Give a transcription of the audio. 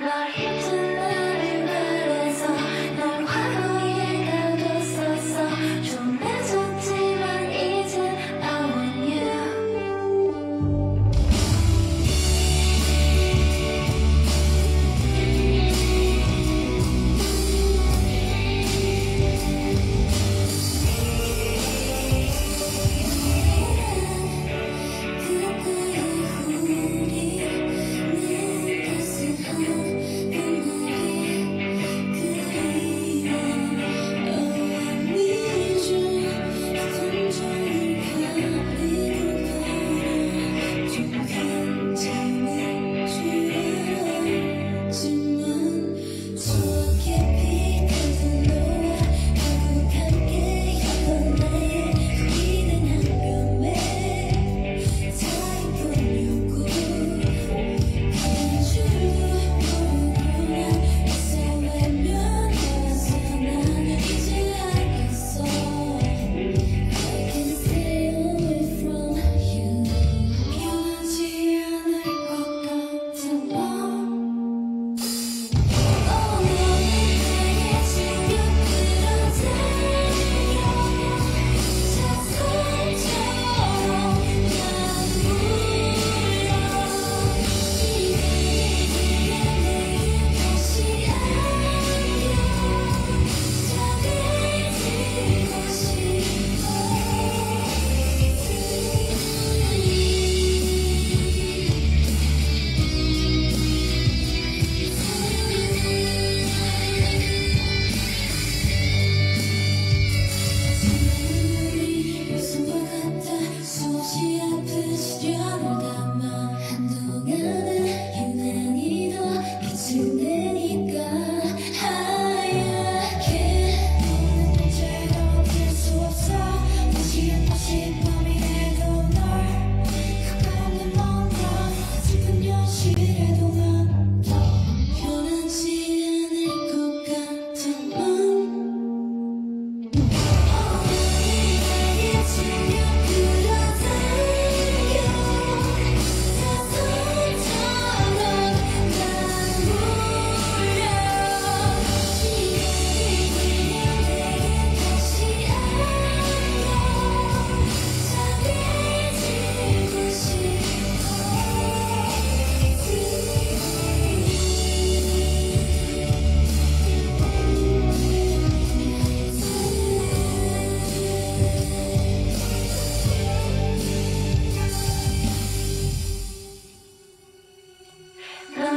Not here.